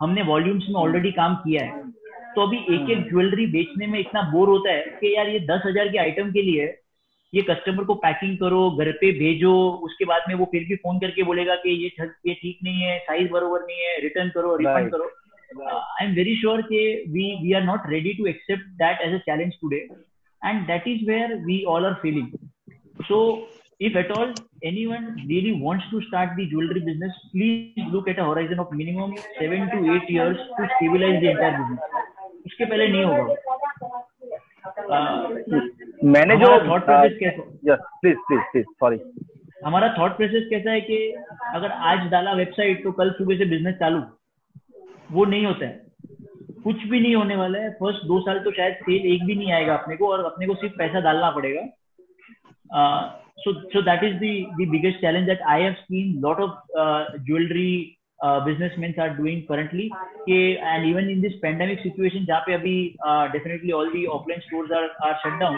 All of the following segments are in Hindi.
हमने वॉल्यूम्स में ऑलरेडी काम किया है। तो अभी एक एक ज्वेलरी बेचने में इतना बोर होता है कि यार ये दस हज़ार के आइटम के लिए ये कस्टमर को पैकिंग करो घर पे भेजो उसके बाद में वो फिर भी फ़ोन करके बोलेगा कि ये ये ठीक नहीं है साइज़ बरोबर नहीं है रिटर्न करो रिफंड करो। आई एम वेरी श्योर के we we are not ready to accept that as a challenge today and that is where we all are feeling so if at all anyone really wants to start the jewelry business, please look at a horizon of minimum seven to eight years to stabilize the entire business. उसके पहले नहीं होगा। मैंने जो थॉट प्रोसेस कैसा yes please please please sorry हमारा थॉट प्रोसेस कैसा है कि अगर आज डाला वेबसाइट तो कल सुबह से बिज़नेस चालू। वो नहीं होता है। कुछ भी नहीं होने वाला है। फ़र्स्ट दो साल तो शायद सेल एक भी नहीं आएगा अपने को और अपने को सिर्फ़ पैसा डालना पड़ेगा। so so that is the biggest challenge that I have seen lot of jewellery uh, businessmen are doing currently कि and even in this pandemic situation जहाँ पे अभी uh, definitely all the offline stores are are shut down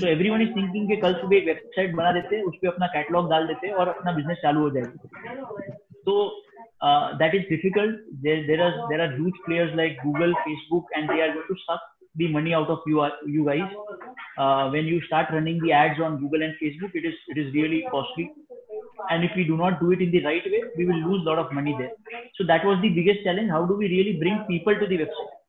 so everyone is thinking कि कल सुबह एक वेबसाइट बना देते हैं उस पर अपना कैटलॉग डाल देते हैं और अपना बिजनेस चालू हो जाएगा तो uh, that is difficult there there are there are huge players like Google Facebook and they are going to suck the money out of you you guys uh, when you start running the ads on Google and Facebook it is it is really costly. And if we do not do it in the right way we will lose a lot of money there. So that was the biggest challenge. How do we really bring people to the website